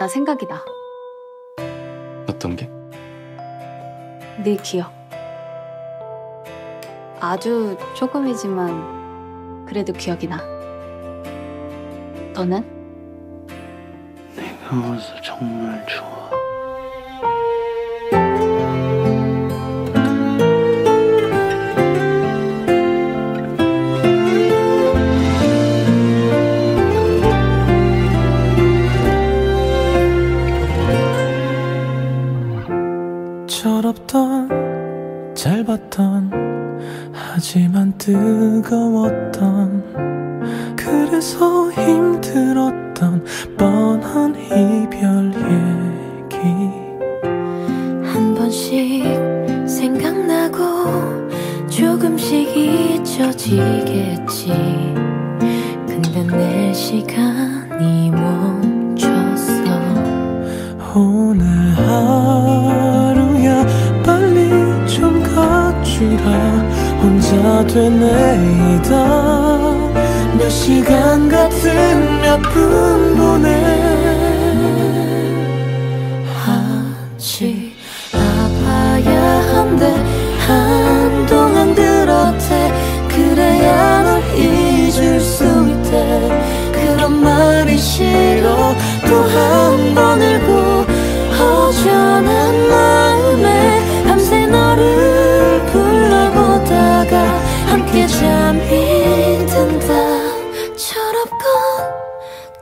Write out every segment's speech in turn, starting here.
나 생각이 나. 어떤 게? 네 기억. 아주 조금이지만 그래도 기억이 나. 너는? 내가 와서 정말 좋아. 짧았던 하지만 뜨거웠던 그래서 힘들었던 뻔한 이별 얘기. 한 번씩 생각나고 조금씩 잊혀지겠지. 근데 내 시간 혼자 되뇌이다 몇 시간 같은 몇 분 보내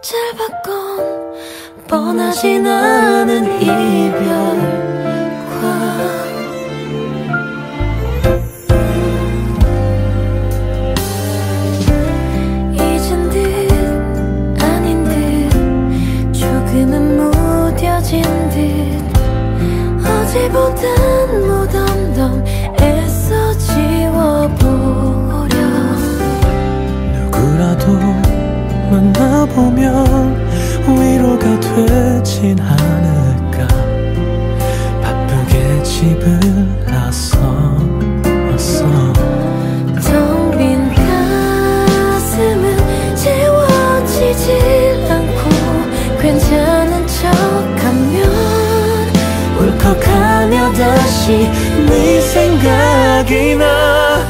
짧았건 뻔하진 않은 이별과 잊은 듯 아닌 듯 조금은 무뎌진 듯 어제보단 되진 않을까? 바쁘게 집을 나서왔어. 텅빈 가슴은 채워지질 않고 괜찮은 척하면 울컥하며 다시 네 생각이 나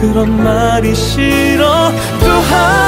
그런 말이 싫어. 또한